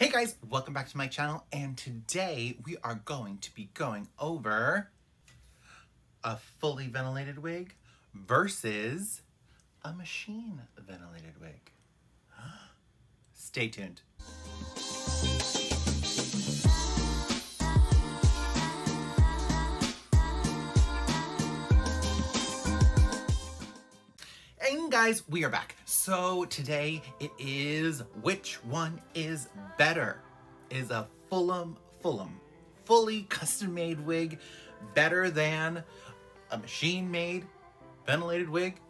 Hey guys, welcome back to my channel and today we are going to be going over a fully ventilated wig versus a machine ventilated wig. Stay tuned. Guys, we are back. So today it is which one is better? Is a Fulham Fulham fully custom made wig better than a machine made ventilated wig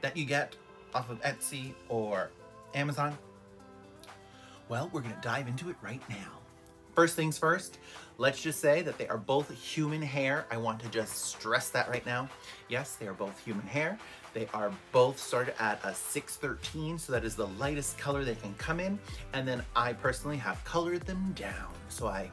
that you get off of Etsy or Amazon? Well, we're gonna dive into it right now. First things first, let's just say that they are both human hair. I want to just stress that right now. Yes, they are both human hair. They are both started at a 613, so that is the lightest color they can come in. And then I personally have colored them down. So I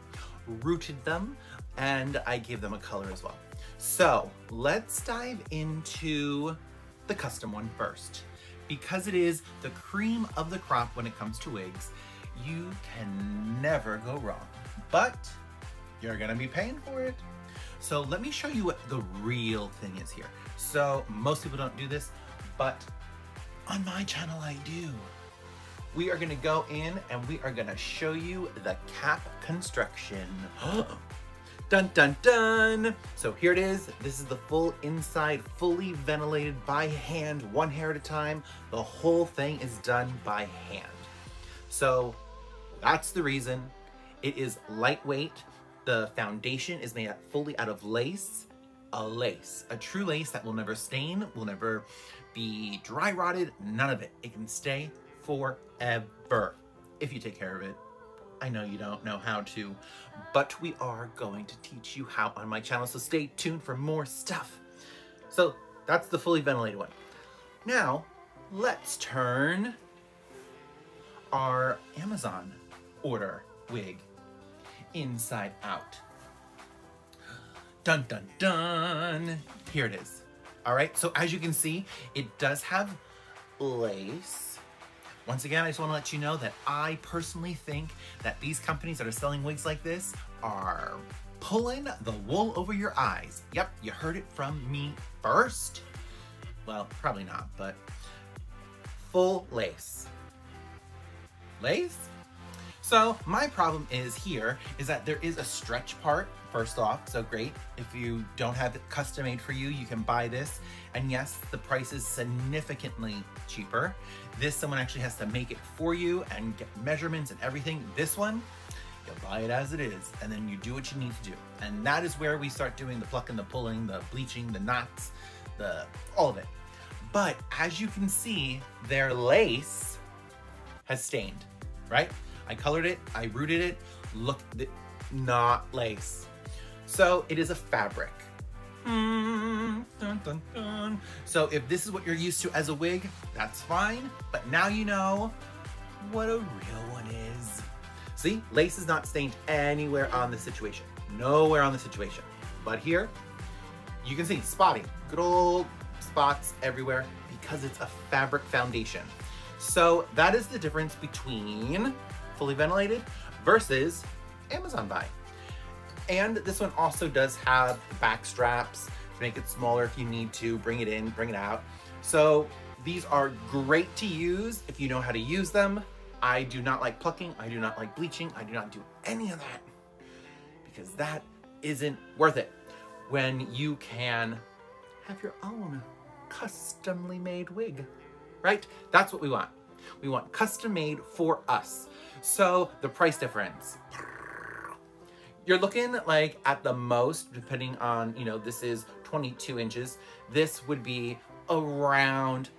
rooted them and I gave them a color as well. So let's dive into the custom one first. Because it is the cream of the crop when it comes to wigs, you can never go wrong, but you're gonna be paying for it. So let me show you what the real thing is here. So most people don't do this, but on my channel I do. We are gonna go in and we are gonna show you the cap construction. dun dun dun! So here it is. This is the full inside, fully ventilated by hand, one hair at a time. The whole thing is done by hand. So that's the reason. It is lightweight. The foundation is made fully out of lace. A lace, a true lace that will never stain, will never be dry rotted, none of it. It can stay forever if you take care of it. I know you don't know how to, but we are going to teach you how on my channel, so stay tuned for more stuff. So that's the fully ventilated one. Now, let's turn our Amazon order wig inside out. Dun dun dun. Here it is. All right, so as you can see, it does have lace. Once again, I just want to let you know that I personally think that these companies that are selling wigs like this are pulling the wool over your eyes. Yep, you heard it from me first. Well, probably not, but full lace. Lace? So my problem is here is that there is a stretch part first off, so great. If you don't have it custom made for you, you can buy this. And yes, the price is significantly cheaper. This, someone actually has to make it for you and get measurements and everything. This one, you buy it as it is, and then you do what you need to do. And that is where we start doing the plucking, the pulling, the bleaching, the knots, the all of it. But as you can see, their lace has stained, right? I colored it, I rooted it, look, not lace. So it is a fabric. Mm, dun, dun, dun. So if this is what you're used to as a wig, that's fine. But now you know what a real one is. See, lace is not stained anywhere on the situation. Nowhere on the situation. But here, you can see spotting. Good old spots everywhere because it's a fabric foundation. So that is the difference between fully ventilated versus Amazon buy. And this one also does have back straps to make it smaller if you need to, bring it in, bring it out. So these are great to use if you know how to use them. I do not like plucking, I do not like bleaching, I do not do any of that because that isn't worth it when you can have your own customly made wig, right? That's what we want. We want custom made for us. So the price difference, you're looking like at the most, depending on, you know, this is 22 inches. This would be around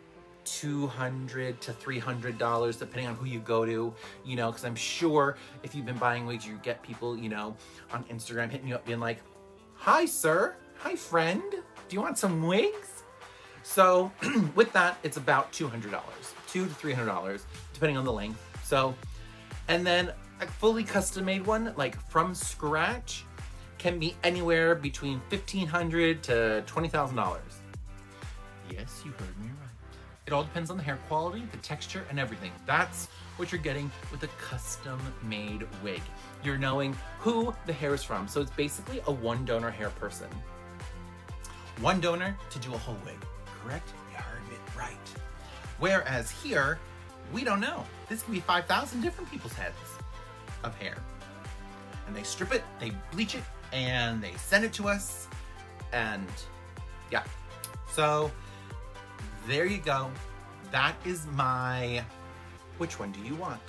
200 to 300 dollars depending on who you go to you know because i'm sure if you've been buying wigs you get people you know on instagram hitting you up being like hi sir. Hi friend. Do you want some wigs? So with that it's about 200 dollars two to 300 dollars depending on the length. So and then a fully custom made one, like from scratch, can be anywhere between 1,500 to $20,000. Yes, you heard me right. It all depends on the hair quality, the texture, and everything. That's what you're getting with a custom made wig. You're knowing who the hair is from. So it's basically a one donor hair person. One donor to do a whole wig, correct? You heard it right. Whereas here, we don't know. This could be 5,000 different people's heads of hair. And they strip it, they bleach it, and they send it to us. And yeah, so there you go. That is my, which one do you want?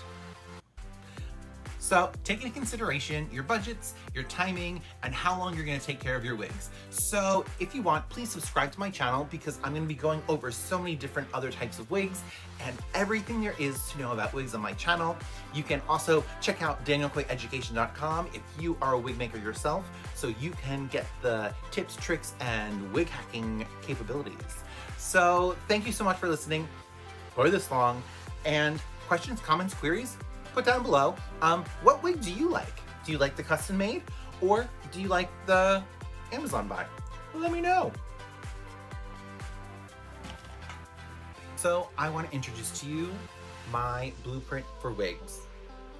So take into consideration your budgets, your timing, and how long you're gonna take care of your wigs. So if you want, please subscribe to my channel because I'm gonna be going over so many different other types of wigs and everything there is to know about wigs on my channel. You can also check out danielkoyeeducation.com if you are a wig maker yourself, so you can get the tips, tricks, and wig hacking capabilities. So thank you so much for listening for this long and questions, comments, queries, put down below. Um, what wig do you like? Do you like the custom made or do you like the Amazon buy? Let me know. So I want to introduce to you my blueprint for wigs,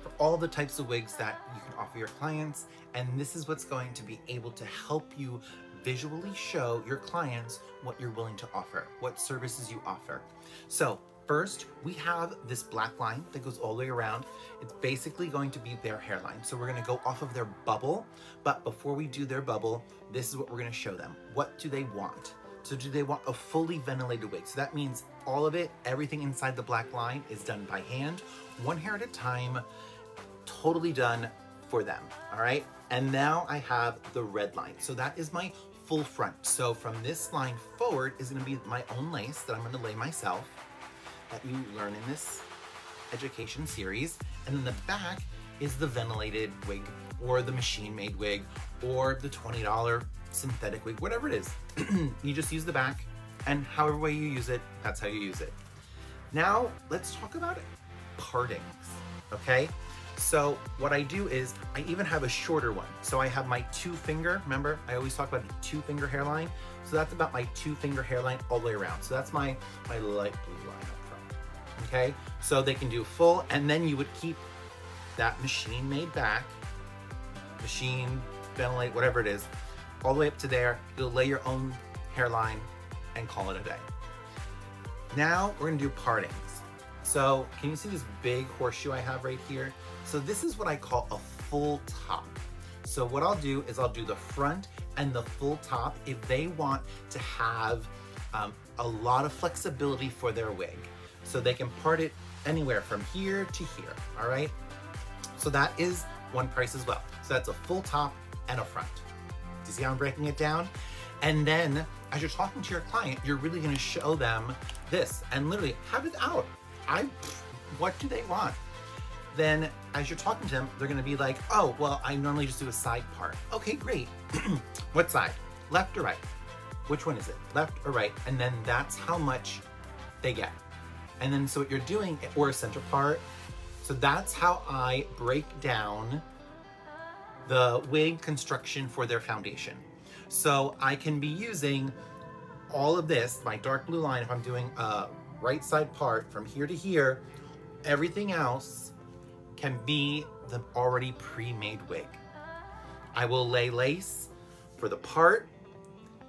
for all the types of wigs that you can offer your clients. And this is what's going to be able to help you visually show your clients what you're willing to offer, what services you offer. So First, we have this black line that goes all the way around. It's basically going to be their hairline. So we're gonna go off of their bubble, but before we do their bubble, this is what we're gonna show them. What do they want? So do they want a fully ventilated wig? So that means all of it, everything inside the black line is done by hand, one hair at a time, totally done for them, all right? And now I have the red line. So that is my full front. So from this line forward is gonna be my own lace that I'm gonna lay myself that you learn in this education series. And then the back is the ventilated wig or the machine made wig or the $20 synthetic wig, whatever it is. you just use the back and however way you use it, that's how you use it. Now let's talk about partings, okay? So what I do is I even have a shorter one. So I have my two finger, remember I always talk about a two finger hairline. So that's about my two finger hairline all the way around. So that's my, my light blue line okay? So they can do full, and then you would keep that machine made back, machine, ventilate, whatever it is, all the way up to there. You'll lay your own hairline and call it a day. Now we're gonna do partings. So can you see this big horseshoe I have right here? So this is what I call a full top. So what I'll do is I'll do the front and the full top if they want to have um, a lot of flexibility for their wig so they can part it anywhere from here to here, all right? So that is one price as well. So that's a full top and a front. Do you see how I'm breaking it down? And then as you're talking to your client, you're really gonna show them this and literally have it out. I, what do they want? Then as you're talking to them, they're gonna be like, oh, well, I normally just do a side part. Okay, great. what side? Left or right? Which one is it? Left or right? And then that's how much they get. And then so what you're doing, or a center part. So that's how I break down the wig construction for their foundation. So I can be using all of this, my dark blue line, if I'm doing a right side part from here to here, everything else can be the already pre-made wig. I will lay lace for the part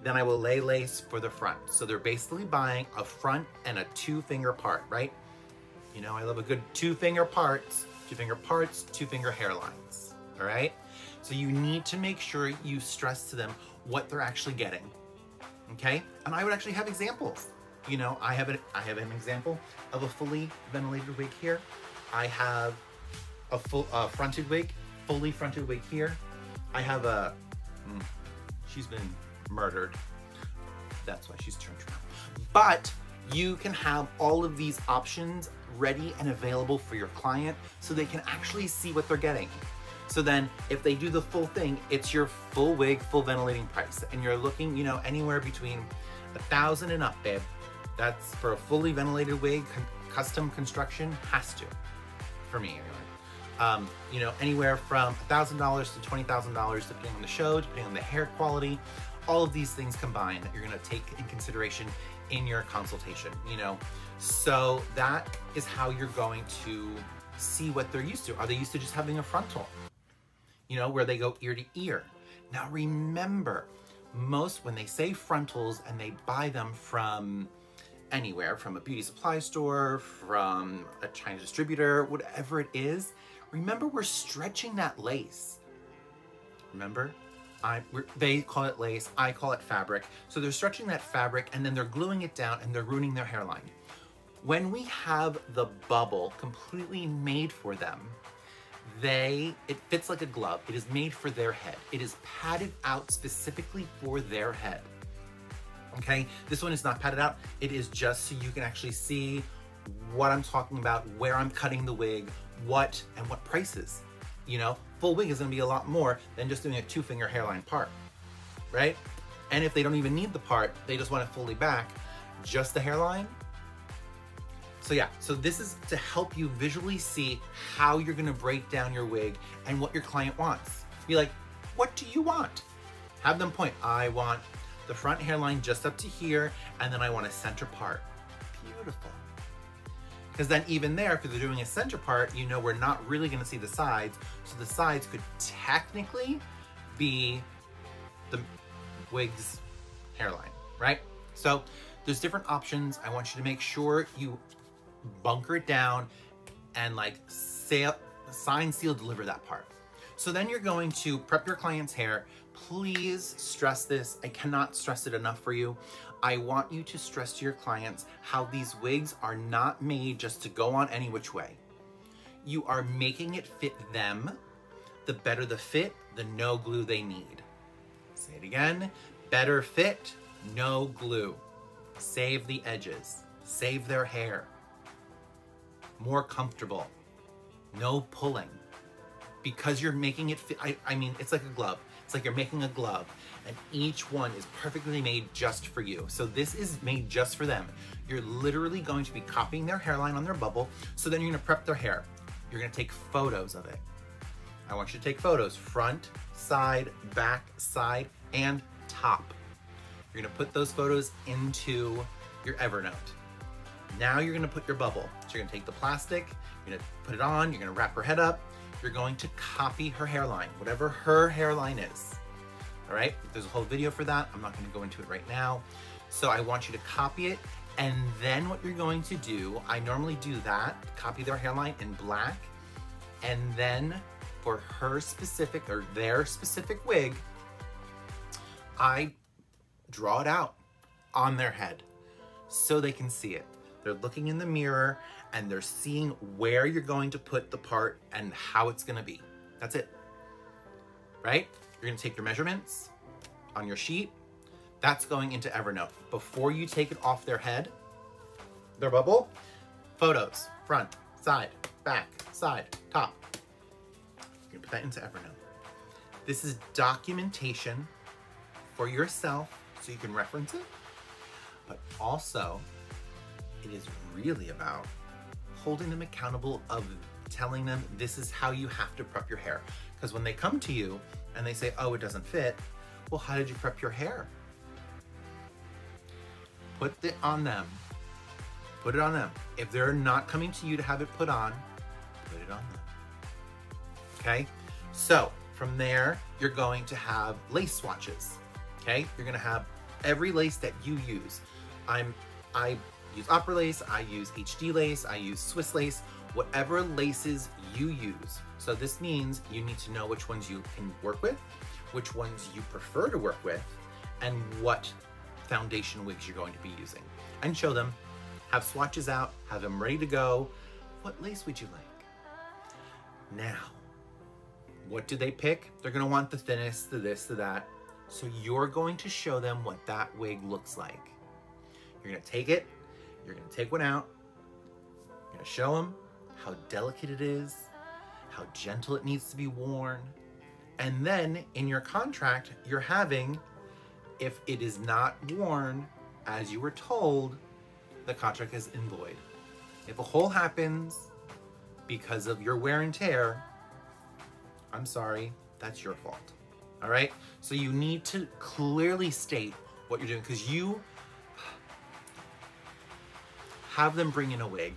then I will lay lace for the front. So they're basically buying a front and a two finger part, right? You know, I love a good two finger parts, two finger parts, two finger hairlines, all right? So you need to make sure you stress to them what they're actually getting, okay? And I would actually have examples. You know, I have, an, I have an example of a fully ventilated wig here. I have a full uh, fronted wig, fully fronted wig here. I have a, mm, she's been murdered. That's why she's turned around. But you can have all of these options ready and available for your client so they can actually see what they're getting. So then if they do the full thing, it's your full wig, full ventilating price. And you're looking, you know, anywhere between a thousand and up, babe. That's for a fully ventilated wig, custom construction, has to, for me anyway. Um, you know, anywhere from $1,000 to $20,000 depending on the show, depending on the hair quality, all of these things combined that you're gonna take in consideration in your consultation, you know? So that is how you're going to see what they're used to. Are they used to just having a frontal? You know, where they go ear to ear. Now remember, most when they say frontals and they buy them from anywhere, from a beauty supply store, from a China distributor, whatever it is, remember we're stretching that lace. Remember? I, they call it lace, I call it fabric. So they're stretching that fabric and then they're gluing it down and they're ruining their hairline. When we have the bubble completely made for them, they, it fits like a glove. It is made for their head. It is padded out specifically for their head. Okay, this one is not padded out. It is just so you can actually see what I'm talking about, where I'm cutting the wig, what, and what prices. You know, full wig is gonna be a lot more than just doing a two finger hairline part, right? And if they don't even need the part, they just want it fully back, just the hairline, so yeah, so this is to help you visually see how you're gonna break down your wig and what your client wants. Be like, what do you want? Have them point, I want the front hairline just up to here, and then I want a center part. Beautiful. Because then even there, if they're doing a center part, you know we're not really gonna see the sides, so the sides could technically be the wig's hairline, right? So there's different options. I want you to make sure you bunker it down, and like sail, sign, seal, deliver that part. So then you're going to prep your client's hair. Please stress this. I cannot stress it enough for you. I want you to stress to your clients how these wigs are not made just to go on any which way. You are making it fit them. The better the fit, the no glue they need. Say it again. Better fit, no glue. Save the edges. Save their hair more comfortable, no pulling. Because you're making it fit, I, I mean, it's like a glove. It's like you're making a glove and each one is perfectly made just for you. So this is made just for them. You're literally going to be copying their hairline on their bubble. So then you're gonna prep their hair. You're gonna take photos of it. I want you to take photos, front, side, back, side, and top. You're gonna put those photos into your Evernote. Now you're gonna put your bubble. So you're gonna take the plastic, you're gonna put it on, you're gonna wrap her head up, you're going to copy her hairline, whatever her hairline is. All right, there's a whole video for that. I'm not gonna go into it right now. So I want you to copy it, and then what you're going to do, I normally do that, copy their hairline in black, and then for her specific, or their specific wig, I draw it out on their head so they can see it. They're looking in the mirror and they're seeing where you're going to put the part and how it's gonna be. That's it, right? You're gonna take your measurements on your sheet. That's going into Evernote. Before you take it off their head, their bubble, photos, front, side, back, side, top. You're gonna put that into Evernote. This is documentation for yourself so you can reference it, but also it is really about holding them accountable of telling them this is how you have to prep your hair. Because when they come to you and they say, oh, it doesn't fit, well, how did you prep your hair? Put it on them. Put it on them. If they're not coming to you to have it put on, put it on them. Okay? So from there, you're going to have lace swatches. Okay? You're gonna have every lace that you use. I'm I use opera lace, I use HD lace, I use Swiss lace, whatever laces you use. So this means you need to know which ones you can work with, which ones you prefer to work with, and what foundation wigs you're going to be using. And show them, have swatches out, have them ready to go. What lace would you like? Now, what do they pick? They're gonna want the thinnest, the this, the that. So you're going to show them what that wig looks like. You're gonna take it, you're gonna take one out, you're gonna show them how delicate it is, how gentle it needs to be worn, and then in your contract, you're having, if it is not worn as you were told, the contract is in void. If a hole happens because of your wear and tear, I'm sorry, that's your fault. All right? So you need to clearly state what you're doing because you have them bring in a wig.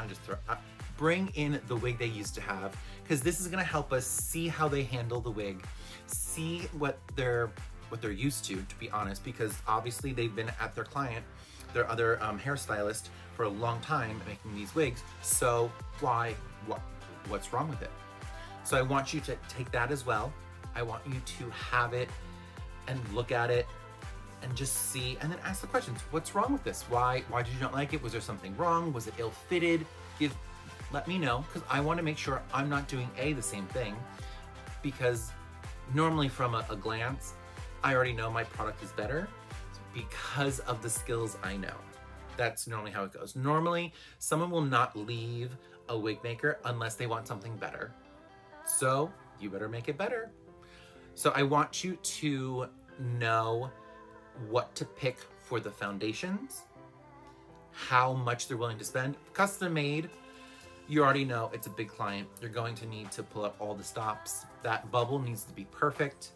I'm just throw, uh, bring in the wig they used to have because this is gonna help us see how they handle the wig, see what they're what they're used to, to be honest, because obviously they've been at their client, their other um, hairstylist for a long time making these wigs. So why, what, what's wrong with it? So I want you to take that as well. I want you to have it and look at it and just see and then ask the questions. What's wrong with this? Why why did you not like it? Was there something wrong? Was it ill-fitted? Give let me know because I want to make sure I'm not doing A the same thing because normally from a, a glance I already know my product is better because of the skills I know. That's normally how it goes. Normally, someone will not leave a wig maker unless they want something better. So you better make it better. So I want you to know what to pick for the foundations, how much they're willing to spend. Custom made, you already know it's a big client. You're going to need to pull up all the stops. That bubble needs to be perfect.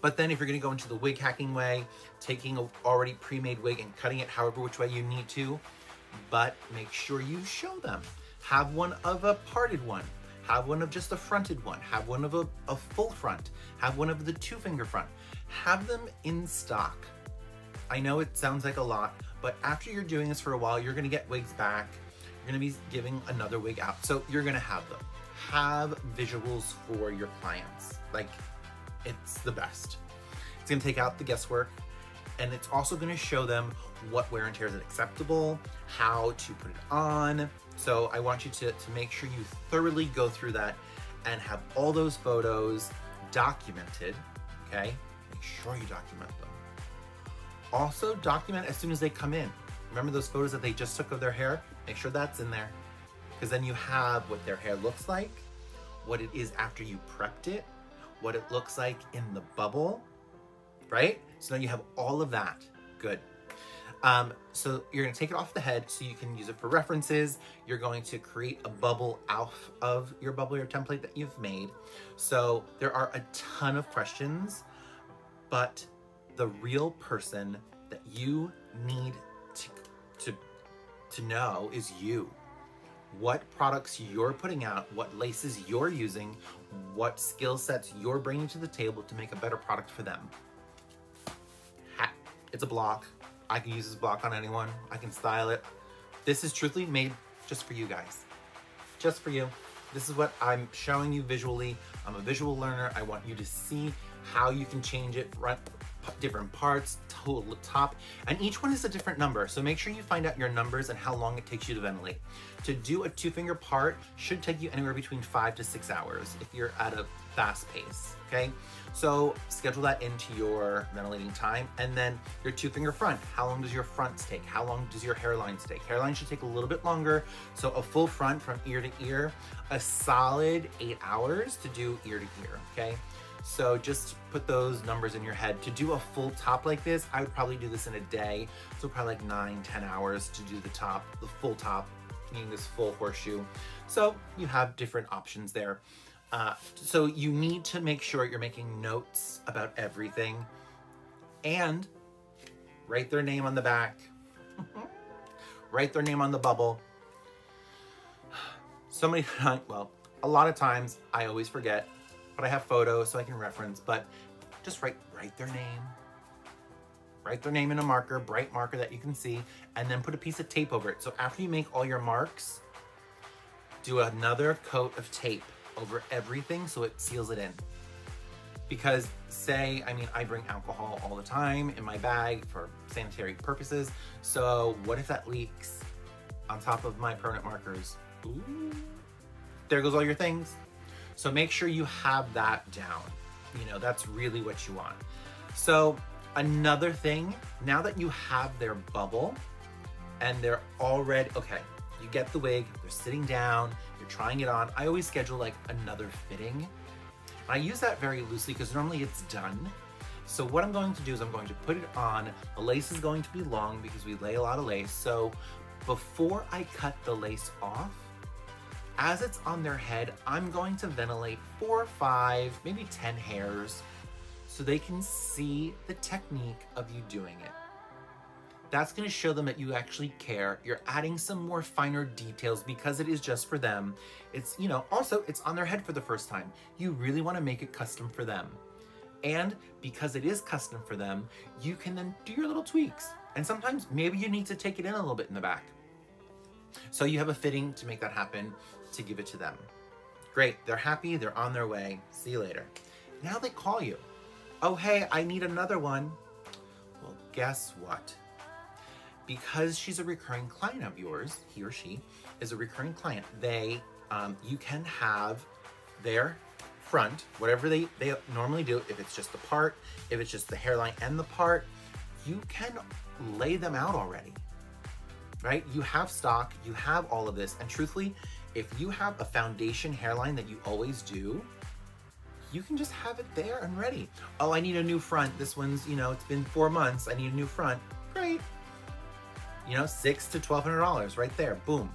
But then if you're gonna go into the wig hacking way, taking a already pre-made wig and cutting it however which way you need to, but make sure you show them. Have one of a parted one, have one of just a fronted one, have one of a, a full front, have one of the two finger front. Have them in stock. I know it sounds like a lot, but after you're doing this for a while, you're gonna get wigs back. You're gonna be giving another wig out. So you're gonna have them. Have visuals for your clients. Like, it's the best. It's gonna take out the guesswork and it's also gonna show them what wear and tear is acceptable, how to put it on, so I want you to, to make sure you thoroughly go through that and have all those photos documented, okay? Make sure you document them. Also document as soon as they come in. Remember those photos that they just took of their hair? Make sure that's in there. Because then you have what their hair looks like, what it is after you prepped it, what it looks like in the bubble, right? So now you have all of that. Good. Um, so you're gonna take it off the head so you can use it for references. You're going to create a bubble out of your bubble your template that you've made. So there are a ton of questions, but the real person that you need to, to, to know is you. What products you're putting out, what laces you're using, what skill sets you're bringing to the table to make a better product for them. It's a block. I can use this block on anyone. I can style it. This is truthfully made just for you guys. Just for you. This is what I'm showing you visually. I'm a visual learner. I want you to see how you can change it, front, different parts, total top, and each one is a different number. So make sure you find out your numbers and how long it takes you to ventilate. To do a two finger part should take you anywhere between five to six hours if you're at a fast pace, okay? So schedule that into your ventilating time. And then your two finger front, how long does your front take? How long does your hairline take? Hairline should take a little bit longer. So a full front from ear to ear, a solid eight hours to do ear to ear, okay? So just put those numbers in your head. To do a full top like this, I would probably do this in a day. So probably like nine, 10 hours to do the top, the full top, meaning this full horseshoe. So you have different options there. Uh, so you need to make sure you're making notes about everything and write their name on the back. write their name on the bubble. So many times, well, a lot of times I always forget but I have photos so I can reference, but just write, write their name, write their name in a marker, bright marker that you can see, and then put a piece of tape over it. So after you make all your marks, do another coat of tape over everything so it seals it in. Because say, I mean, I bring alcohol all the time in my bag for sanitary purposes. So what if that leaks on top of my permanent markers? Ooh, there goes all your things. So make sure you have that down. You know, that's really what you want. So another thing, now that you have their bubble and they're already, okay, you get the wig, they're sitting down, you're trying it on. I always schedule like another fitting. I use that very loosely because normally it's done. So what I'm going to do is I'm going to put it on. The lace is going to be long because we lay a lot of lace. So before I cut the lace off, as it's on their head, I'm going to ventilate four, five, maybe 10 hairs so they can see the technique of you doing it. That's gonna show them that you actually care. You're adding some more finer details because it is just for them. It's, you know, also it's on their head for the first time. You really wanna make it custom for them. And because it is custom for them, you can then do your little tweaks. And sometimes maybe you need to take it in a little bit in the back. So you have a fitting to make that happen to give it to them. Great, they're happy, they're on their way. See you later. Now they call you. Oh, hey, I need another one. Well, guess what? Because she's a recurring client of yours, he or she is a recurring client, they, um, you can have their front, whatever they, they normally do, if it's just the part, if it's just the hairline and the part, you can lay them out already, right? You have stock, you have all of this, and truthfully, if you have a foundation hairline that you always do, you can just have it there and ready. Oh, I need a new front. This one's, you know, it's been four months. I need a new front. Great. You know, six to twelve hundred dollars right there. Boom.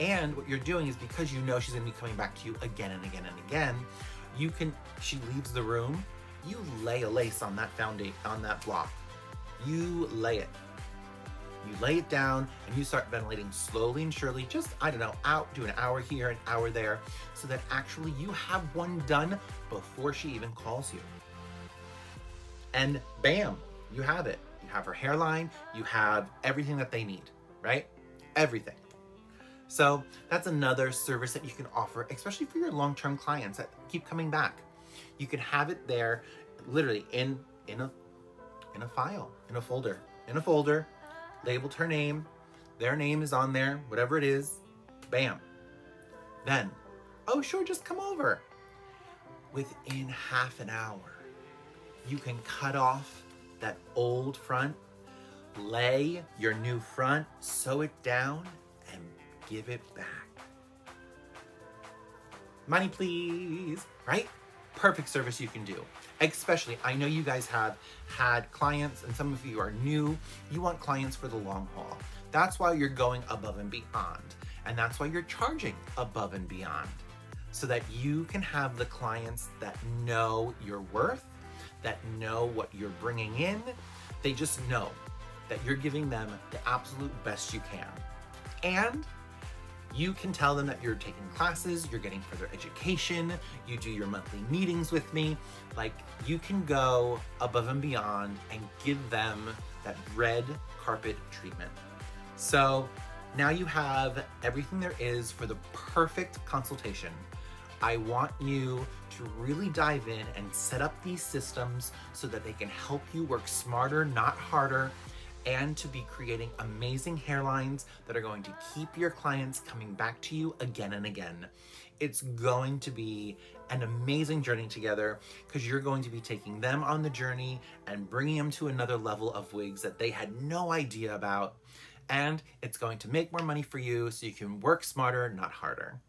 And what you're doing is because you know she's gonna be coming back to you again and again and again, you can she leaves the room, you lay a lace on that foundation on that block. You lay it. You lay it down and you start ventilating slowly and surely, just, I don't know, out, do an hour here, an hour there, so that actually you have one done before she even calls you. And bam, you have it. You have her hairline, you have everything that they need, right? Everything. So that's another service that you can offer, especially for your long-term clients that keep coming back. You can have it there, literally in in a in a file, in a folder, in a folder, labeled her name, their name is on there, whatever it is, bam. Then, oh sure, just come over. Within half an hour, you can cut off that old front, lay your new front, sew it down, and give it back. Money please, right? Perfect service you can do especially I know you guys have had clients and some of you are new. You want clients for the long haul. That's why you're going above and beyond. And that's why you're charging above and beyond so that you can have the clients that know your worth, that know what you're bringing in. They just know that you're giving them the absolute best you can. And you can tell them that you're taking classes, you're getting further education, you do your monthly meetings with me. Like you can go above and beyond and give them that red carpet treatment. So now you have everything there is for the perfect consultation. I want you to really dive in and set up these systems so that they can help you work smarter, not harder, and to be creating amazing hairlines that are going to keep your clients coming back to you again and again. It's going to be an amazing journey together because you're going to be taking them on the journey and bringing them to another level of wigs that they had no idea about. And it's going to make more money for you so you can work smarter, not harder.